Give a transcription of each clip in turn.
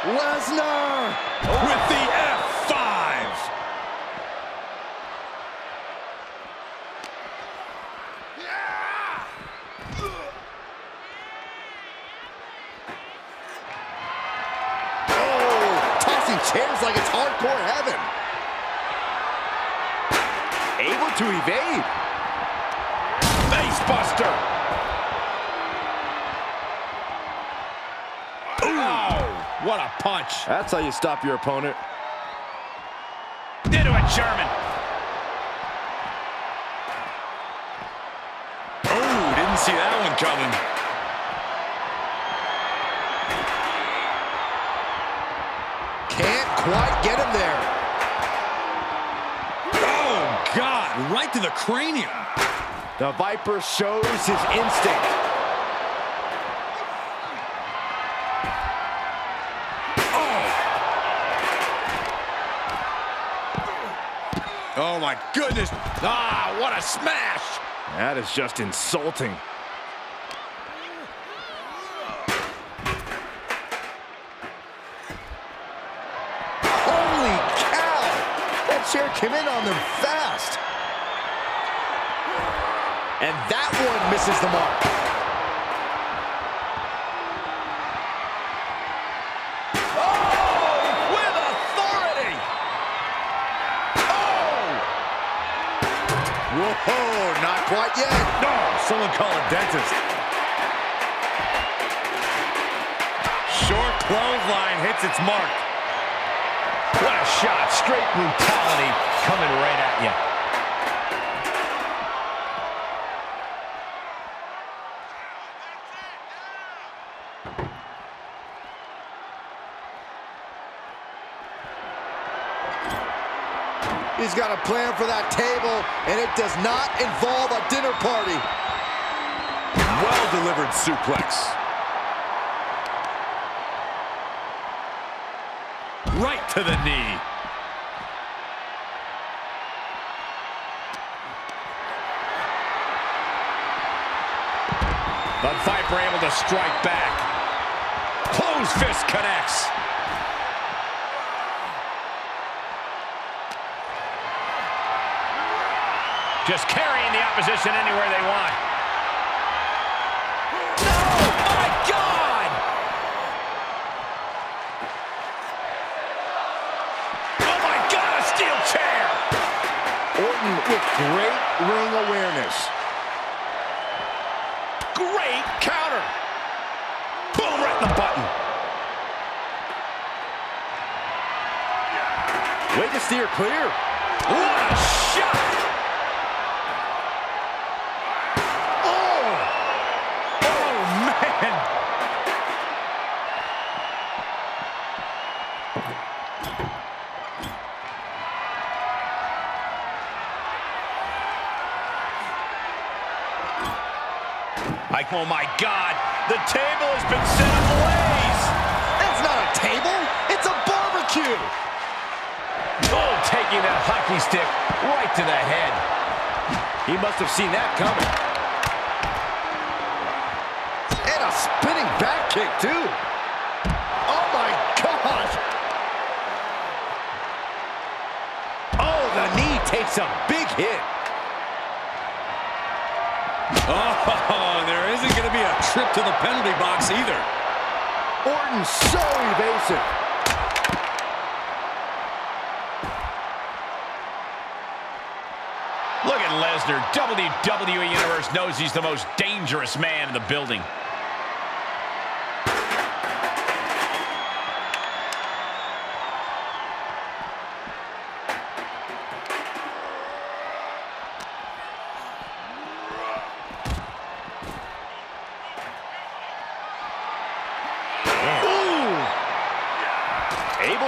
Lesnar! With the F5! Oh, tossing chairs like it's hardcore heaven. Able to evade. Face what a punch. That's how you stop your opponent. Into a German. Oh, didn't see that one coming. Can't quite get him there. Oh, God, right to the cranium. The Viper shows his instinct. Oh, my goodness. Ah, what a smash. That is just insulting. Holy cow! That chair came in on them fast. And that one misses the mark. Whoa, not quite yet. No, someone call a dentist. Short clothesline hits its mark. What a shot. Straight brutality coming right at you. He's got a plan for that table, and it does not involve a dinner party. Well-delivered suplex. Right to the knee. The Viper able to strike back. Closed fist connects. Just carrying the opposition anywhere they want. Oh, my God! Oh, my God, a steel chair! Orton with great ring awareness. Great counter. Boom, right in the button. Way to steer clear. What I, oh, my God. The table has been set ablaze. That's not a table. It's a barbecue. Oh, taking that hockey stick right to the head. He must have seen that coming. And a spinning back kick, too. Oh, my gosh. Oh, the knee takes a big hit. Oh, there isn't going to be a trip to the penalty box either. Orton so evasive. Look at Lesnar. WWE Universe knows he's the most dangerous man in the building.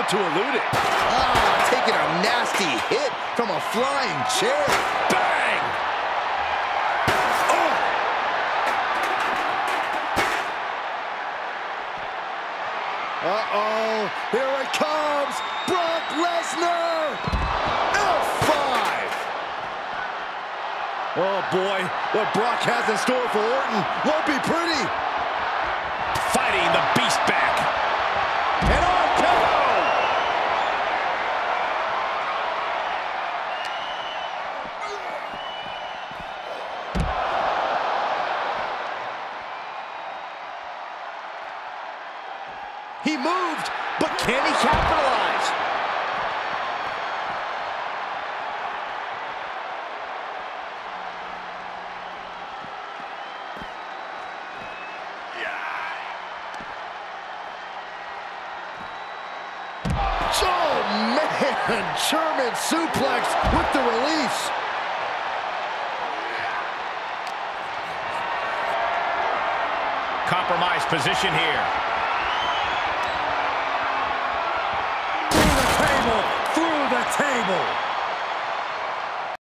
Able to elude it. Ah, taking a nasty hit from a flying chair. Bang! Oh. Uh-oh, here it comes, Brock Lesnar! F5! Oh boy, what Brock has in store for Orton won't be pretty. He moved, but can he capitalize? Oh, man! German suplex with the release. Compromised position here. Campbell.